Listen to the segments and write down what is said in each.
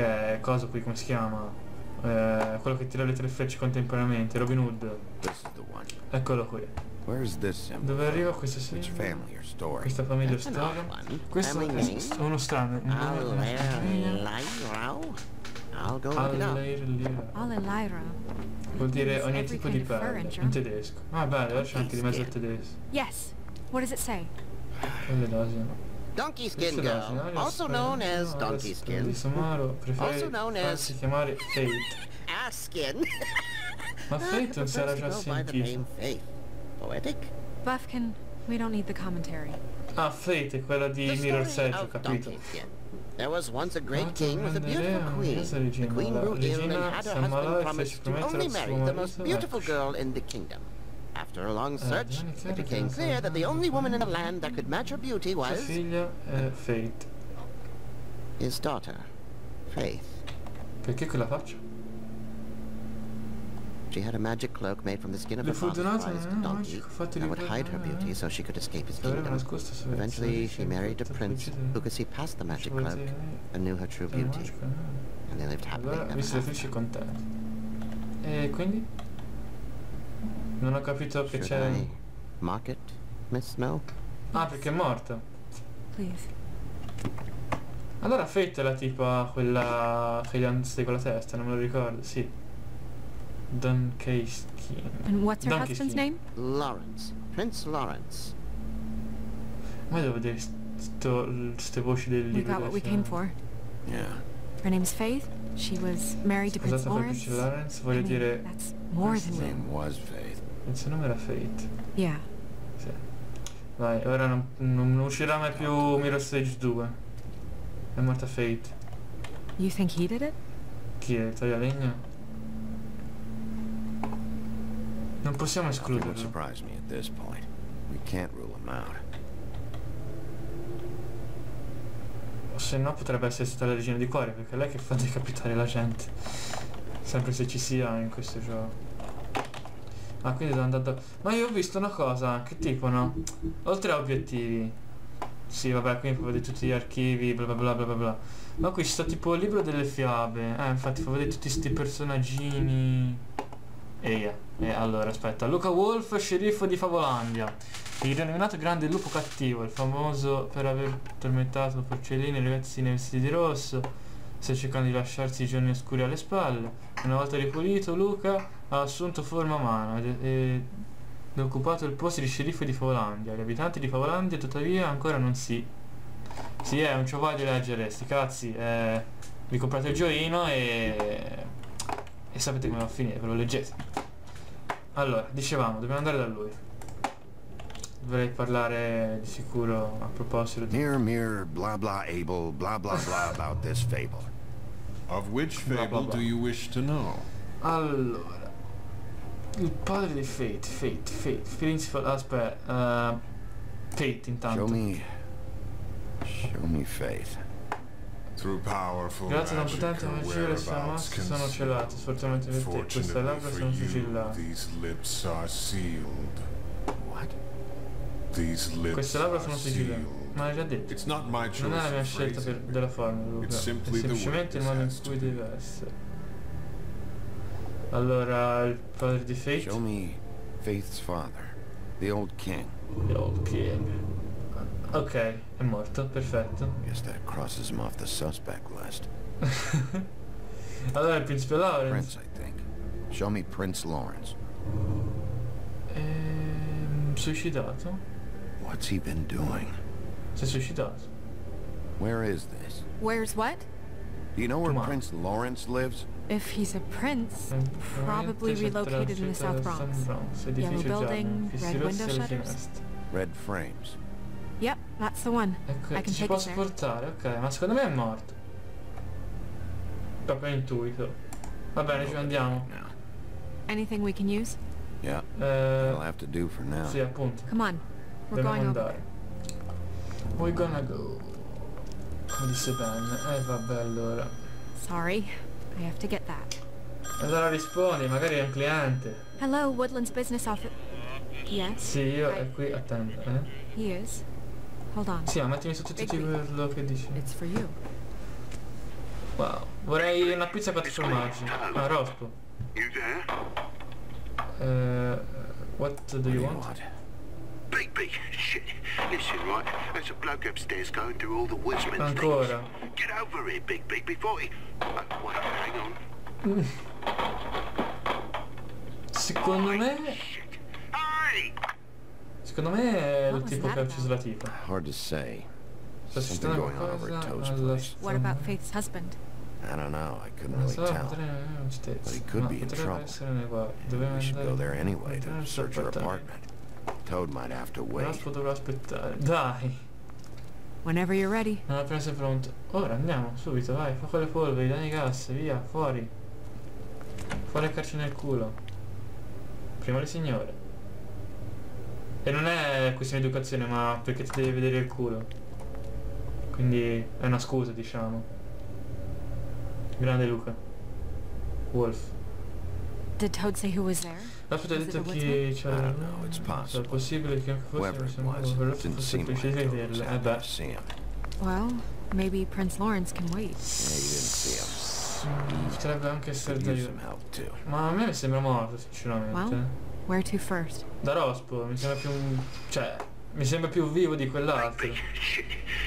è cosa qui come si chiama? Eh, quello che tira le tre frecce contemporaneamente Robin Hood. Eccolo qui. Dove arriva or story? questa famiglia storia questo è uno strano. Alleira. Vuol dire ogni tipo di pelle in tedesco. Ah bello c'è anche di mezzo il tedesco. Yes. What does it say? quelle dosino Donkey Skin Girl, also known as Donkey Skin. Also known preferisce farsi as- chiamare Fate Ass Skin. ma Fate non si era già Prefers to by the sentito name Faith. Poetic? Buffkin, we don't need the commentary. ah Fate è quella di The Mirror story Edge ho capito There was once a great king with a beautiful queen. The queen grew ill and had her husband e promise to only marry the most beautiful girl in the kingdom. After a long search, Giovanni it became clear that the only woman in the land that could match her beauty was figlia è Fate his daughter, Faith. perché quella faccia? She had a magic cloak made from the skin of Le her fu father's donato prized donkey that would hide her beauty so she could escape his kingdom. Eventually, she married a prince who could see past the magic cloak and knew her true beauty. And they lived happily ever after. E quindi? Non ho capito che c'è... I mock it, Miss Snow? Ah, perché è morta. Please. Allora Fate è la tipa quella che gli hanno con la testa, non me lo ricordo, sì. Donkey Skin. And what's her Donkey husband's name? Lawrence. Prince Lawrence. Ma devo vedere queste voci del We libro. got what we came for. Yeah. Her name's Faith. She was married to Prince Lawrence. Lawrence, I voglio mean, dire... that's more than name we. was Faith. Il suo nome era Fate. Yeah. Sì. Vai, ora non, non uscirà mai più Mirror Stage 2. È morta Fate. You think he did it? Chi è? Taglialegna? Non possiamo escluderlo. surprise me at this point. We can't rule him out. O se no potrebbe essere stata la regina di cuore, perché è lei che fa decapitare la gente. Sempre se ci sia in questo gioco. Ah, quindi devo andare da... Ma io ho visto una cosa, che tipo, no? Oltre a obiettivi. Sì, vabbè, qui puoi vedere tutti gli archivi, bla bla bla bla bla. Ma qui ci sta tipo il libro delle fiabe. Eh, infatti fa vedere tutti sti personaggini. Eia. E allora, aspetta. Luca Wolf, sceriffo di Favolandia. Il rinominato grande lupo cattivo, il famoso per aver tormentato porcellini e ragazzine vestiti di rosso. Sta cercando di lasciarsi i giorni oscuri alle spalle. Una volta ripulito, Luca ha assunto forma umana ed, ed ha occupato il posto di sceriffo di Favolandia. Gli abitanti di Favolandia, tuttavia, ancora non si... Sì, è un ciò di leggere, sti cazzi. Eh, vi comprate il gioino e... E sapete come va a finire, ve lo leggete. Allora, dicevamo, dobbiamo andare da lui. Dovrei parlare di sicuro a proposito di... Mirror, mirror, blah blah able, blah blah blah about this fable. Of which Blah, blah, fable blah. do you wish to know? Allora... Il padre di Fate, Fate, Fate, Principal... Aspetta, uh, Fate intanto. Show me. Show me faith. Through powerful Grazie a una potente magia le sue whereabouts masse sono celate, sfortunatamente per te queste labbra sono sigillate. these lips are sealed. What? These lips Queste labbra are sono sigillate. sealed. Ma l'hai già detto. It's not my Non è la choice mia scelta per- della forma, Luca. È It's simply the way semplicemente il modo in cui deve essere. Allora, il padre di Fate, Show me Faith's father, the old king. the Old King. Ok, è morto, perfetto. Guess that crosses him off the suspect list. Allora il principe Lawrence. Prince, I think. Show me Prince Lawrence. Ehm, suicidato? What's he been doing? Si è suicidato. Where is this? Where's what? Do you know where Prince Lawrence lives? If he's a prince, probably probabilmente si è relocated in the South Bronx. Yellow building, red window shutters. Red frames. Yep, that's the one. Ecco, I can ci take posso it there. portare, ok, ma secondo me è morto. Proprio intuito. Va bene, ci andiamo. Anything we can use? Yeah, Eh, that'll have to do for now. sì, appunto. Come on. We're Dobbiamo going over andare. there. We're gonna go. Come disse Ben. Eh vabbè allora. Sorry. I have to get that. Allora rispondi, magari è un cliente. Hello, Woodlands Business Office. Yes, Sì, io è qui, attendo, eh. he is. Hold on. Sì, ma mettimi sottotitoli quello che dici. It's for you. Wow. Vorrei una pizza quattro formaggi. Ah, rospo. You there? Eh, what do you want? Big, big shit. Listen, right? There's a bloke upstairs going through all the woodsman's Ancora. things. Get over here, Big, big, before he... Oh, wait, hang on. Secondo me... Secondo me è il tipo che ha ucciso la tipa. Hard to say. Sta Something going on over at Toad's alla place. What about Faith's husband? I don't know. I couldn't really tell. potrebbe non ci But he could be in trouble. essere nei guai. Doveva We should go there anyway to search her apartment. Toad might have to wait. Rospo. Dai! Whenever you're ready. Non appena sei pronto. Ora andiamo, subito, vai, fa quelle polveri, dai gas, via, fuori. Fuori a carci nel culo. Prima le signore. E non è questione di educazione, ma perché ti devi vedere il culo. Quindi è una scusa, diciamo. Grande Luca. Wolf. Did Toad say who was there? Was it detto a chi c'era... I don't know, it's Se possible. è possibile che anche fosse... Lo didn't fosse seem like semplice di Toad was vederle. Eh beh. to see him. Well, maybe Prince Lawrence can wait. Yeah, you didn't see him. Potrebbe anche essere Could da use io. some help too. Ma a me mi sembra morto, sinceramente. Well? Where to first? Da Rospo, mi sembra più... un- cioè, mi sembra più vivo di quell'altro.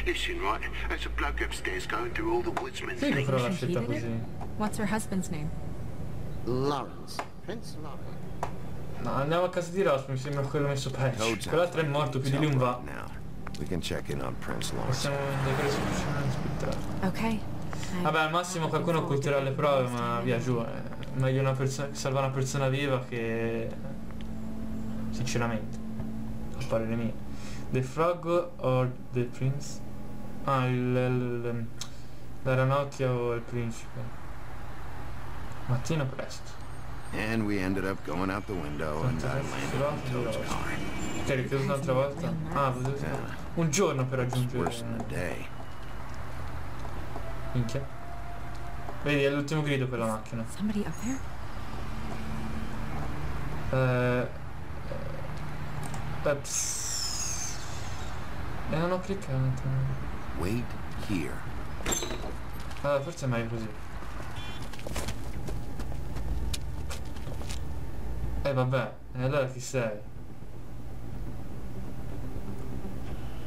Listen, right? There's a bloke upstairs going through all the woodsman's Figo però la scelta così. What's her husband's name? Lawrence. Prince Lawrence. No, andiamo a casa di Rospo, mi sembra quello messo peggio. Quell'altro è morto, più di lì un va. Possiamo andare su aspettare. Okay. I'm Vabbè, al massimo qualcuno occulterà le prove, ma via giù. È meglio una persona, salvare una persona viva che... Sinceramente. A parere mio. The Frog or the Prince? Ah, il... il- la ranocchia o il principe. Mattino presto. And we ended up going out the window and I landed in Toad's car. Che hai ripreso un'altra volta? Ah, Yeah, un giorno per it's worse than a raggiungere... day. Minchia. Vedi, è l'ultimo grido per la macchina. Somebody up there? Eh, eh, pss. E non ho cliccato. Wait here. Allora, forse è meglio così. Eh vabbè, e allora chi sei?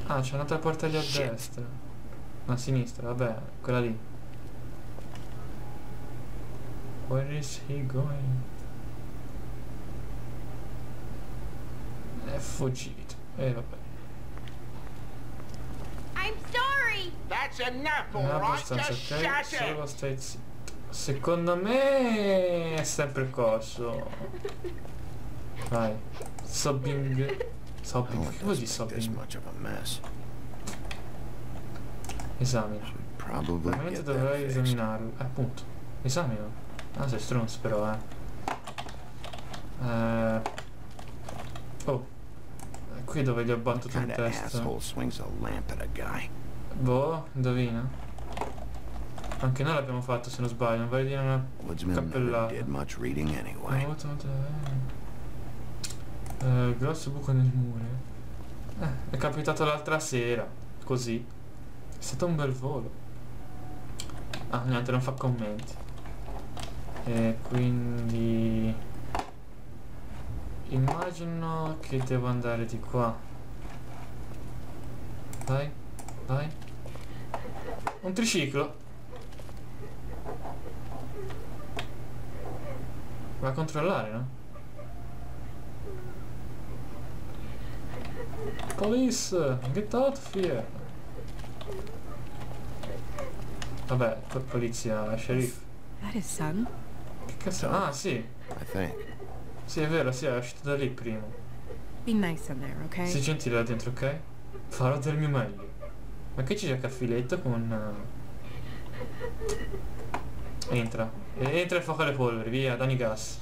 Ah, c'è un'altra porta lì a Shit. destra. A sinistra, vabbè, quella lì. Where is he going? È fuggito. E vabbè. I'm sorry! That's enough, Non è abbastanza ok, solo stai zitto. Secondo me è sempre corso. Vai. Sobbing. Sobbing. Che vuol dire sobbing? Esamina. Probabilmente dovrei esaminarlo. Eh, appunto. Esamino. Ah, sei stronzo però, eh. Eh. Oh. Qui dove gli ho battuto in kind of testa. asshole swings a lamp at a guy? Boh, indovina. Anche noi l'abbiamo fatto se non sbaglio, non vai a dire una... Cappellata. anyway. una volta- Eh, grosso buco nel muro. Eh, è capitato l'altra sera. Così. È stato un bel volo. Ah, niente, non fa commenti. E quindi... Immagino che devo andare di qua. Vai, vai. Un triciclo. Va a controllare, no? Police! Get out of here! Vabbè, po- polizia, sheriff. That is son. Che cazzo? Ah, sì. I think. Sì, è vero, sì, è uscito da lì prima. Be nice in there, okay? Sii gentile là dentro, ok? Farò del mio meglio. Ma che ci gioca a filetto con... eh, Entra. Entra e fuoco alle polveri, via, dani gas.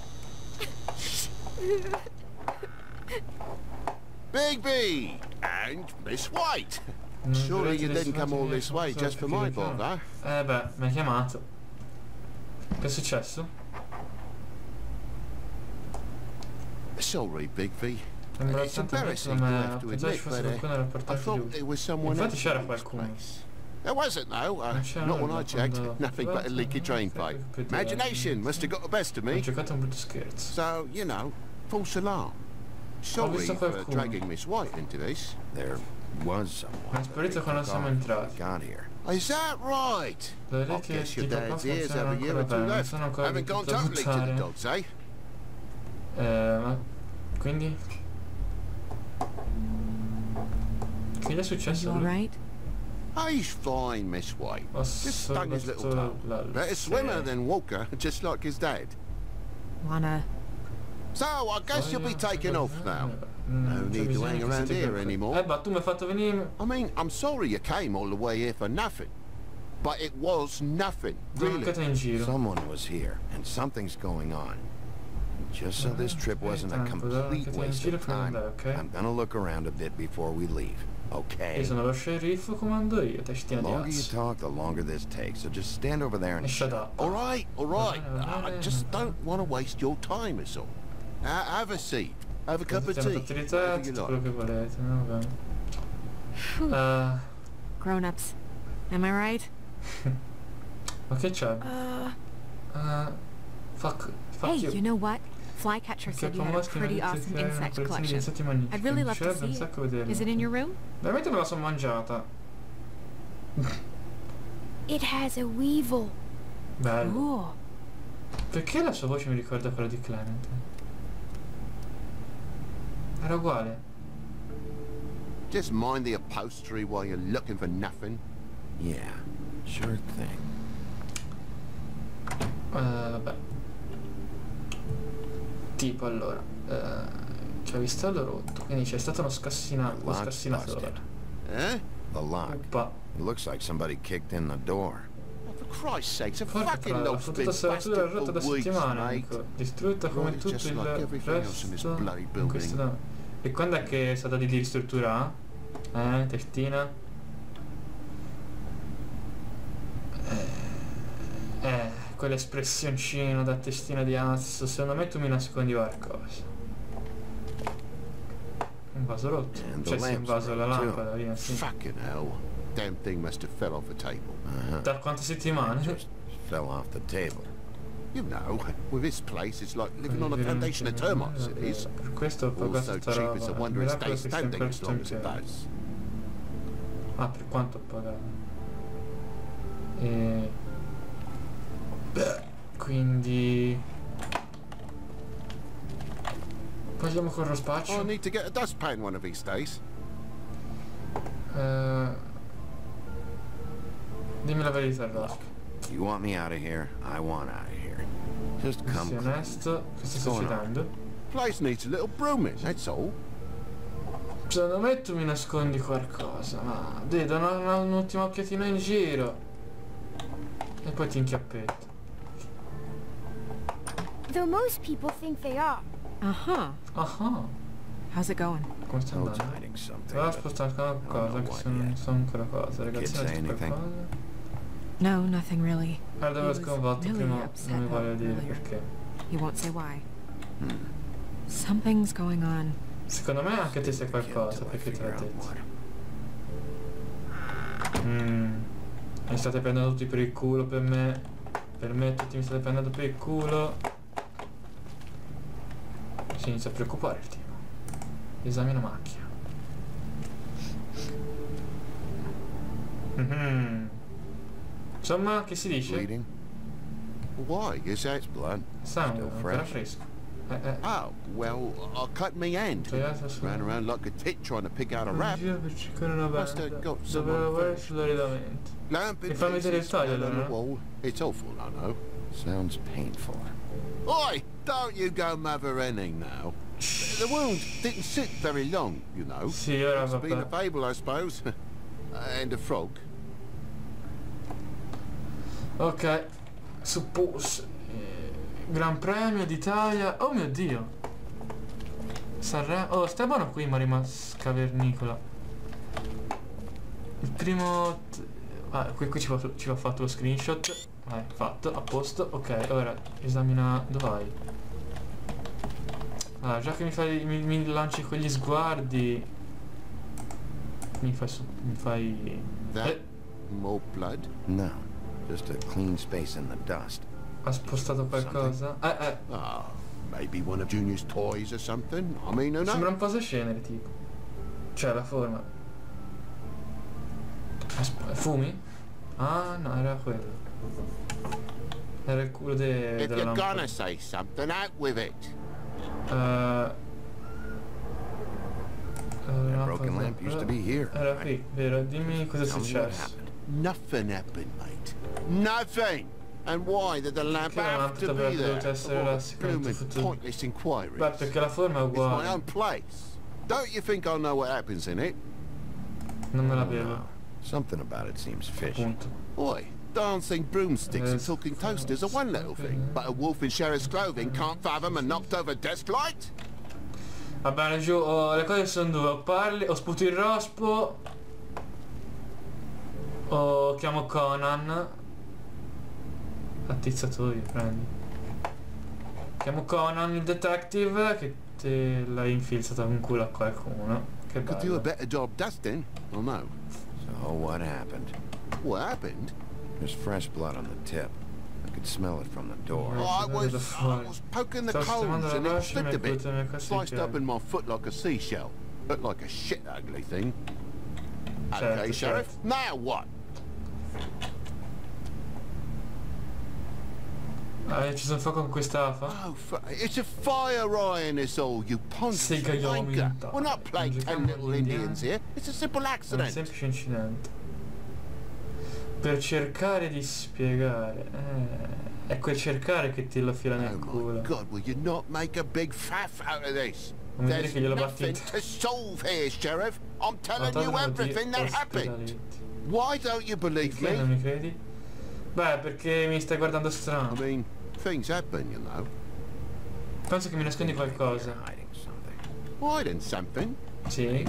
Bigby! And Miss White! Non Surely you didn't come all this way just for my chiamano. huh? Eh beh, mi hai chiamato. Che è successo? Sorry, Bigby. Sembra It's tanto vecchio embarrassing to come have to pensavo ci fosse qualcuno there was someone Infatti c'era qualcuno. Place. There wasn't, though. Uh, Non not when I checked. Nothing but a leaky drain pipe. per- Imagination must have got the best of me. giocato un brutto scherzo. So, you know, false alarm. Sorry for qualcuno. dragging Miss White into this. There was someone. È that sparito they quando took siamo off when entrati. we Got here. Is that right? I guess your di papà dad's ears have a year or two left. Haven't gone riuscito totally to the dogs, eh? Eh. Quindi... Che gli è successo? you a lui? He's fine, Miss White. Ho Just stung his little solo toe. Better swimmer than Walker, just like his dad. Wanna... So, I guess you'll be taking off now. No need to hang around here anymore. Eh, ma tu mi fatto venire... I mean, I'm sorry you came all the way here for nothing. But it was nothing, really. mancate in giro? Someone was here, and something's going on. Just so this trip wasn't a complete waste of time, ok? I'm gonna look around a bit before we leave. Okay? Io sono lo sceriffo, comando io, The testina di longer you talk, the longer this takes. So just stand over there and shut up. All right, all right. No, no, no, I just don't want to waste your time, is all. Uh, have a seat. Have a cup of Ti hanno tea. fatto ritratti, whatever you tutto like. quello che volete, no? Vabbè. Eh, Grown-ups. Am I right? okay, che c'è? Uh... Eh, fuck, fuck Hey, you. you know what? Flycatcher Che said you had a pretty che awesome insect una collection. I'd really love to see it. Is it in your room? Veramente me la sono mangiata. It has a weevil. Bello. Cool. Perché la sua voce mi ricorda quella di Clement? Era uguale. Just mind the upholstery while you're looking for nothing. Yeah, sure thing. Eh, vabbè. Tipo allora. Eh, chiavistello rotto. Quindi c'è stato uno scassina, uno scassinatore. Eh? The lock. Uppa. It looks like somebody kicked in the door. Oh, for Christ's sakes, a Porca fucking lock's been busted rotta da for weeks, settimane, mate. amico. Distrutta come tutto il resto in questo E quando è che è stata di ristruttura? Eh, testina? Eh, eh, quell'espressioncino da testina di azzo, secondo me tu mi nascondi qualcosa. Un vaso rotto. Cioè sì, un vaso alla lampada, via, sì. Fucking hell. Damn thing must have fell off a table. Uh-huh. Da quante settimane? Just fell off the table. You know, with this place, it's like living on a foundation of termites, it is. Per questo ho pagato Also tutta cheap roba. as a wonder it stays standing as long as it does. Ah, per quanto ho pagato? E... Beh, quindi... Parliamo con lo I spaccio. need to get a dustpan one of these days. Eh, dimmi la verità, Rosk. You want me out of here? I want out of here. Just come Sii onesto, cosa sta succedendo? Place needs a little brooming, that's all. Secondo me tu mi nascondi qualcosa, ma... Vedo una- una- un'ultima occhiatina in giro. E poi ti inchiappetto. Though most people think they are. Uh-huh. Ah, How's it going? come sta andando? but spostare qualcosa, know che what se non so ancora cosa. Ragazzi, qualcosa? No, nothing really. Guarda, avevo He was sconvolto really prima, upset non mi voglio dire perché. You won't say why. Hmm. Something's going on. Secondo me anche te sai qualcosa, perché te l'ha detto. what. Mm. Mi state prendendo tutti per il culo per me. Per me tutti mi state prendendo per il culo. Si inizia a preoccupare il tipo. Esamino macchia. Mhm. Insomma, che si dice? Bleeding? Why? Is that... Blood. Sangue, ancora fresco. Eh, eh. Oh, well, I cut me hand. Su- Ran around like a tit trying to pick out a rat. Must have got someone. Lamp in Mi fa vedere il pieces, taglio, nail on the wall. It's awful, I know. Sounds painful. Oi! Don't you go mother henning now. The wound didn't sit very long, you know. Sì, ora It's been a fable, I suppose. and a frog. Ok, suppose. Eh, Gran Premio d'Italia. Oh mio dio. Sanremo. Oh, stai buono qui, Marima Scavernicola. Il primo... Ah, qui, qui ci, va, ci va fatto lo screenshot. Vai, fatto, a posto. Ok, ora esamina... Dove vai? Allora, già che mi fai... Mi, mi lanci quegli sguardi... Mi fai... Mi fai... Eh, More blood? No, just a clean space in the dust. Ha spostato qualcosa? Eh, eh. Ah, maybe one of Junior's toys or something. I mean, who Sembra knows? un po' cenere tipo. Cioè la forma. Asp- fumi? Ah no, era quello. Era il If you're gonna say something, out with it. Eh, That broken lamp used to be here. Era right? qui, vero? Dimmi cosa è Tell me what successo. Nothing happened, mate. Nothing. And why did the lamp have to be avrebbe there? dovuto Of all là, the sicuramente blooming pointless inquiries. Beh, perché la forma è It's my own place. Don't you think I know what happens in it? Non me la bevo. Something about it seems fishy. Appunto. Boy, dancing broomsticks and talking toasters are one little thing, but a wolf in sheriff's clothing can't fathom a knocked over desk light? Va bene, giù, oh, le cose sono due, o parli, o sputi il rospo, o chiamo Conan. Attizzatoio, prendi. Chiamo Conan il detective che te l'hai infilzata un culo a qualcuno. Che Could do a bello. better job dusting, or no? So what happened? What happened? There's fresh blood on the tip. I could smell it from the door. Oh, I was. I was poking the Stavo coals and it lascia slipped a bit. buttato nel cazzo di Sliced up in my foot like a seashell. Looked like a shit ugly thing. Okay, Sheriff. Now what? Hai acceso il fuoco con questa afa? Oh, it's a fire in this all, you ponderous wanker. We're not playing ten little Indians here. It's a simple È un accident. semplice incidente. Per cercare di spiegare. Eh, è quel cercare che ti lo fila nel Oh my culo. God, will you not make a big faff out of this? Non mi dire che glielo batti in nothing to solve here, Sheriff. I'm telling you everything that happened. Why don't you believe Perché non me? mi credi? Beh, perché mi stai guardando I strano. mean, things happen, you know. Penso che mi nascondi qualcosa. Hiding something. Hiding something. Sì?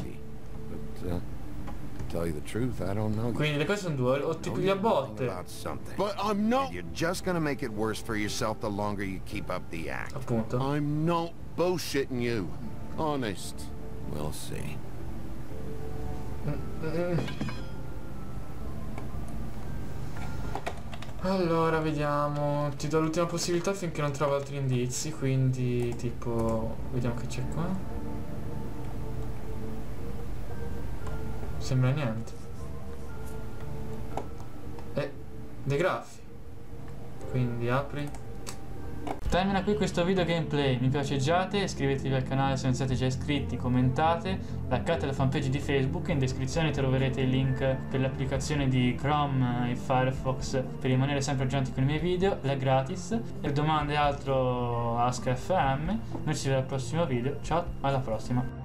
But, uh, tell you the truth, I don't know. Quindi le cose sono due, o ti Know pigli a you're lying botte. about something. But I'm not. And you're just gonna make it worse for yourself the longer you keep up the act. Appunto. I'm not bullshitting you. Honest. We'll see. Allora, vediamo. Ti do l'ultima possibilità finché non trovo altri indizi, quindi tipo... Vediamo che c'è qua. Sembra niente. E dei graffi. Quindi apri. Termina qui questo video gameplay, mi piaceggiate, iscrivetevi al canale se non siete già iscritti, commentate, likeate la fanpage di Facebook, in descrizione troverete il link per l'applicazione di Chrome e Firefox per rimanere sempre aggiornati con i miei video, è gratis, per domande e altro Ask FM, noi ci vediamo al prossimo video, ciao, alla prossima!